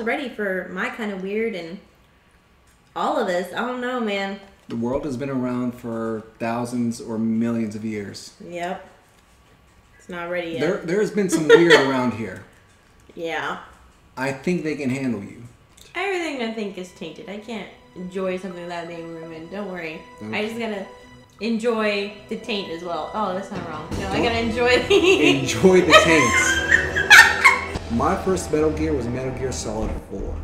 world's ready for my kind of weird and all of this. I don't know, man. The world has been around for thousands or millions of years. Yep. It's not ready yet. There, there's been some weird around here. yeah. I think they can handle you. Everything I think is tainted. I can't enjoy something without being ruined. Don't worry. I just gotta enjoy the taint as well. Oh, that's not wrong. No, I gotta enjoy the. Enjoy the taints. My first Metal Gear was Metal Gear Solid 4.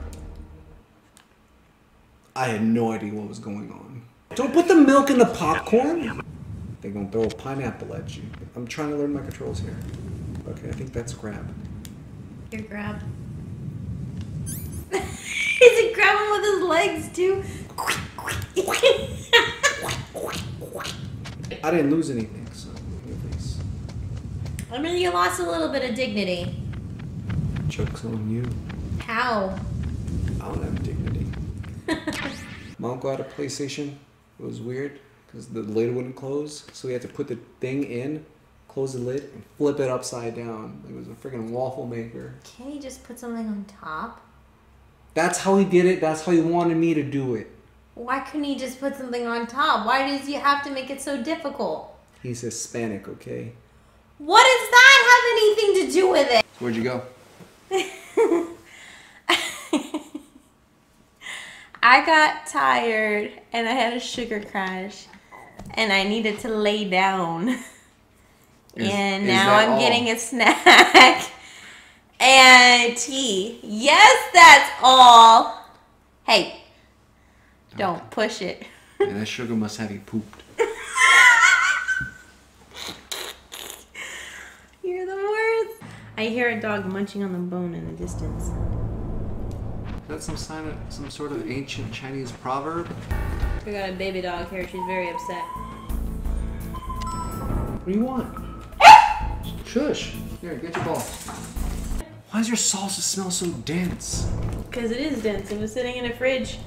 I had no idea what was going on. Don't put the milk in the popcorn. They're gonna throw a pineapple at you. I'm trying to learn my controls here. Okay, I think that's grab. Here, grab. Is it grabbing with his legs too? I didn't lose anything, so at least I mean, you lost a little bit of dignity. Joke's on you. How? I don't have dignity. Uncle had a PlayStation. It was weird because the lid wouldn't close, so we had to put the thing in, close the lid, and flip it upside down. It was a freaking waffle maker. Can't you just put something on top? That's how he did it. That's how he wanted me to do it. Why couldn't he just put something on top? Why does he have to make it so difficult? He's Hispanic, okay? What does that have anything to do with it? Where'd you go? I got tired and I had a sugar crash and I needed to lay down. Is- and now I'm all? getting a snack and tea. Yes, that's all. Hey, don't push it. That sugar must have you pooped. You're the worst. I hear a dog munching on the bone in the distance. Is that some sign of some sort of ancient Chinese proverb? We got a baby dog here. She's very upset. What do you want? Shush. Here, get your ball. Why does your salsa smell so dense? Because it is dense. It was sitting in a fridge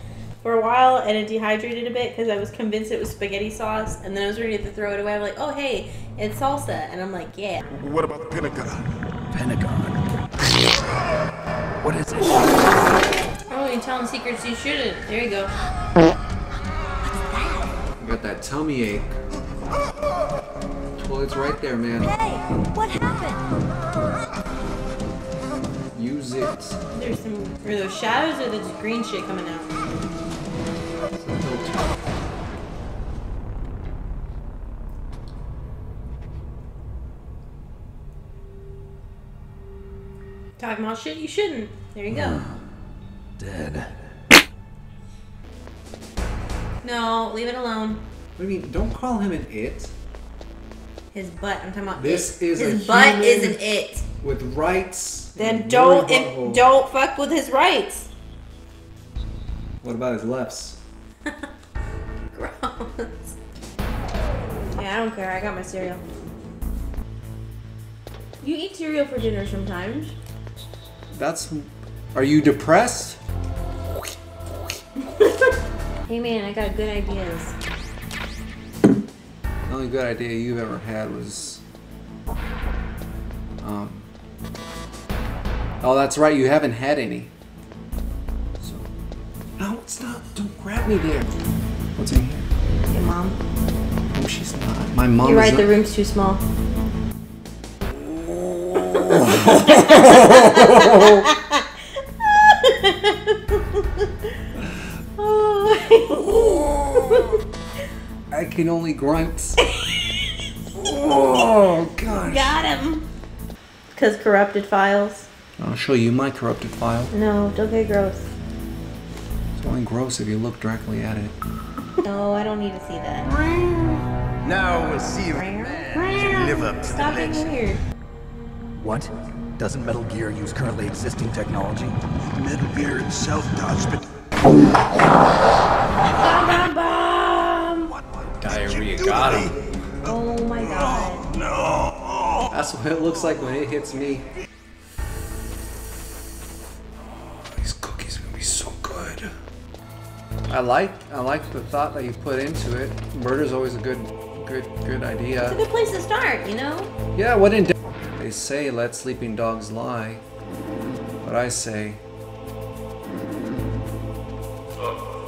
for a while and it dehydrated a bit because I was convinced it was spaghetti sauce. And then I was ready to throw it away. I'm like, oh, hey, it's salsa. And I'm like, yeah. What about the Pentagon? Pentagon. What is it? Oh, you're telling secrets you shouldn't. There you go. You got that tummy ache. Toilet's right there, man. Hey, what happened? Use it. There's some, are those shadows or the green shit coming out? Talking about shit you shouldn't. There you go. Dead. No, leave it alone. What do you mean? Don't call him an it. His butt. I'm talking about This it. is his a butt human- isn't it. With rights. Then and don't if, butthole. don't fuck with his rights. What about his lefts? Gross. Yeah, I don't care. I got my cereal. You eat cereal for dinner sometimes. That's. Are you depressed? Hey man, I got good ideas. The only good idea you've ever had was. Um. Oh, that's right. You haven't had any. So. No, stop! Don't grab me there. What's in here? Hey mom. Oh, she's not. My mom. You're is right. The room's too small. I can only grunt. oh gosh. got him. Cause corrupted files. I'll show you my corrupted file. No, don't get gross. It's only gross if you look directly at it. No, I don't need to see that. Now we'll see if man can live up to the legend. Stop being legend. weird. What? Doesn't Metal Gear use currently existing technology? Metal Gear itself does, but Bum, bum, bum. Diarrhea got him. Oh my god. no. That's what it looks like when it hits me. These cookies are gonna be so good. I like I like the thought that you put into it. Murder's always a good good good idea. It's a good place to start, you know? Yeah, what in They say let sleeping dogs lie. But I say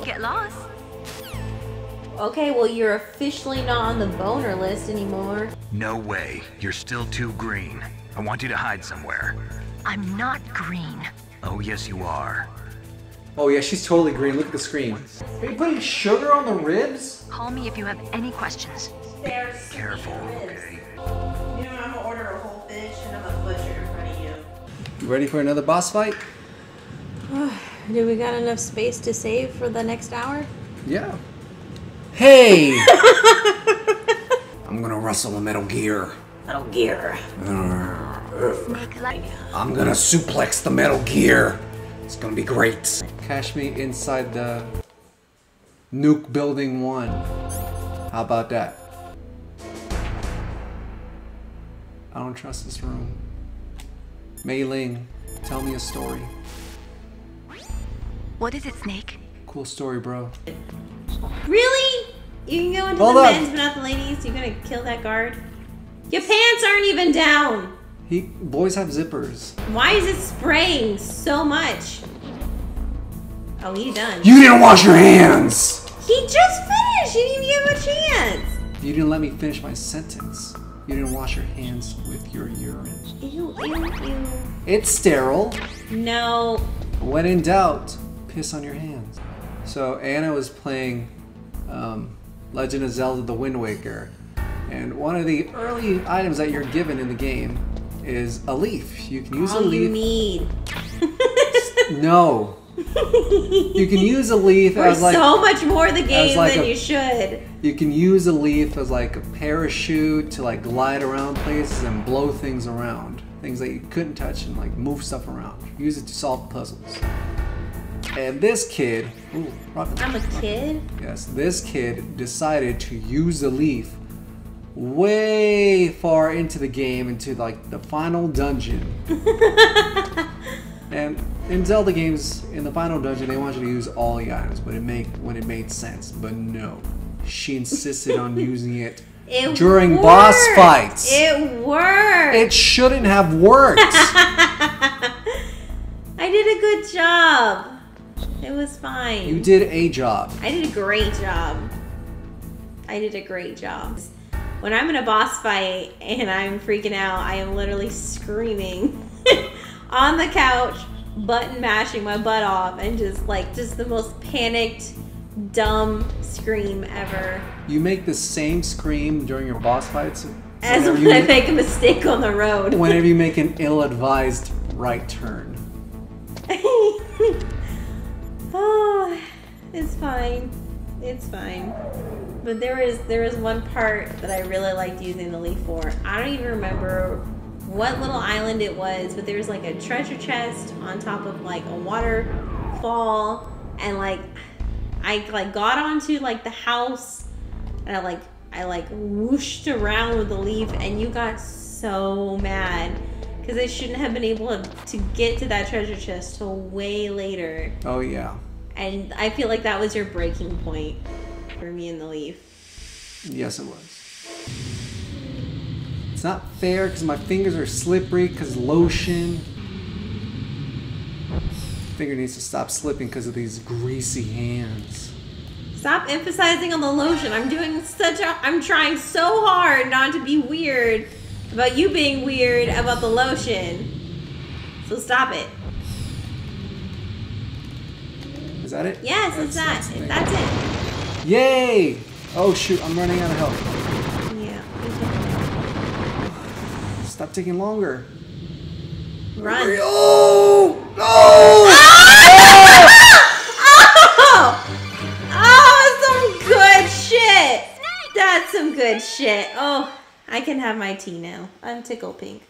Get lost. Okay, well you're officially not on the boner list anymore. No way. You're still too green. I want you to hide somewhere. I'm not green. Oh, yes, you are. Oh yeah, she's totally green. Look at the screen. Are you putting sugar on the ribs? Call me if you have any questions. They're Careful, okay? You know, I'm gonna order a whole fish and I'm gonna butcher in front of you. You ready for another boss fight? Do we got enough space to save for the next hour? Yeah. Hey! I'm gonna wrestle a Metal Gear. Metal Gear. Uh, I'm gonna suplex the Metal Gear. It's gonna be great. Cash me inside the nuke building one. How about that? I don't trust this room. Mei Ling, tell me a story. What is it, Snake? Cool story, bro. Really? You can go into Hold the on. men's but not the ladies? You're gonna kill that guard? Your pants aren't even down! He boys have zippers. Why is it spraying so much? Oh, he's done. You didn't wash your hands. He just finished! You didn't even give him a chance! You didn't let me finish my sentence. You didn't wash your hands with your urine. Ew, ew, ew. It's sterile. No. When in doubt, piss on your hands. So Anna was playing um, Legend of Zelda: The Wind Waker, and one of the early items that you're given in the game is a leaf. You can use a leaf. All you need. No, you can use a leaf For as like so much more the game like than a- you should. you can use a leaf as like a parachute to like glide around places and blow things around. Things that you couldn't touch and like move stuff around. Use it to solve puzzles. And this kid, ooh, rocket I'm a launcher. kid. Yes, this kid decided to use the leaf way far into the game, into like the final dungeon. and in Zelda games, in the final dungeon, they want you to use all the items, but it make when it made sense. But no, she insisted on using it It during boss worked. fights. It worked. it shouldn't have worked. I did a good job. It was fine. you did a job. I did a great job. I did a great job. When I'm in a boss fight and I'm freaking out, I am literally screaming on the couch, button mashing my butt off, and just like just the most panicked, dumb scream ever. You make the same scream during your boss fights. As when I make- make a mistake on the road. whenever you make an ill-advised right turn. oh, it's fine. It's fine. But there is there is one part that I really liked using the leaf for. I don't even remember what little island it was, but there was like a treasure chest on top of like a waterfall, and like I like got onto like the house, and I like I like whooshed around with the leaf, and you got so mad because I shouldn't have been able to, to get to that treasure chest till way later. Oh yeah. And I feel like that was your breaking point for me in the leaf. Yes, it was. It's not fair because my fingers are slippery because lotion. Finger needs to stop slipping because of these greasy hands. Stop emphasizing on the lotion. I'm doing such a. I'm trying so hard not to be weird about you being weird about the lotion. So stop it. Is that it? Yes, it's that. that's. That's it. Yay! Oh shoot, I'm running out of health. Stop taking longer. Run. Oh! No! Oh! Oh, some good shit. That's some good shit. Oh, I can have my tea now. I'm tickle pink.